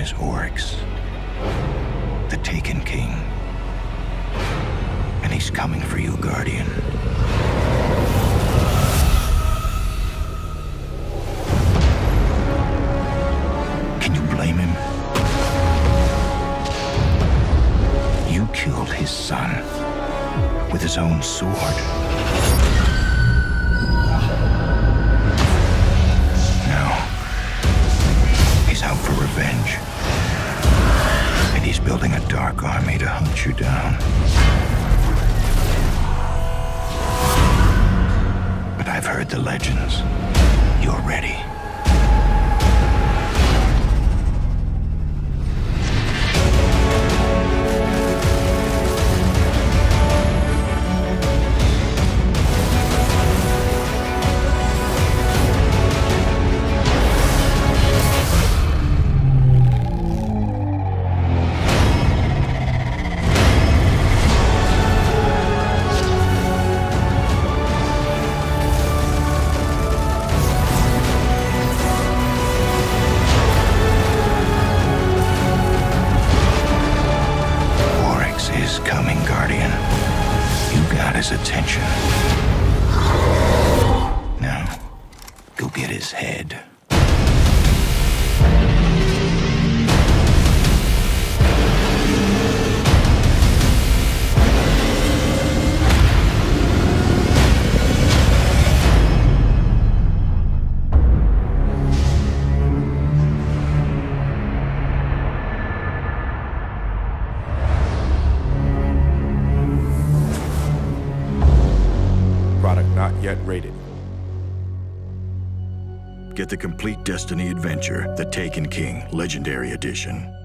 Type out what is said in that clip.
Name is Oryx, the Taken King. And he's coming for you, Guardian. Can you blame him? You killed his son with his own sword. Building a dark army to hunt you down. But I've heard the legends. You're ready. Is coming, Guardian. You got his attention. Now, go get his head. Not yet rated. Get the complete Destiny adventure, The Taken King, Legendary Edition.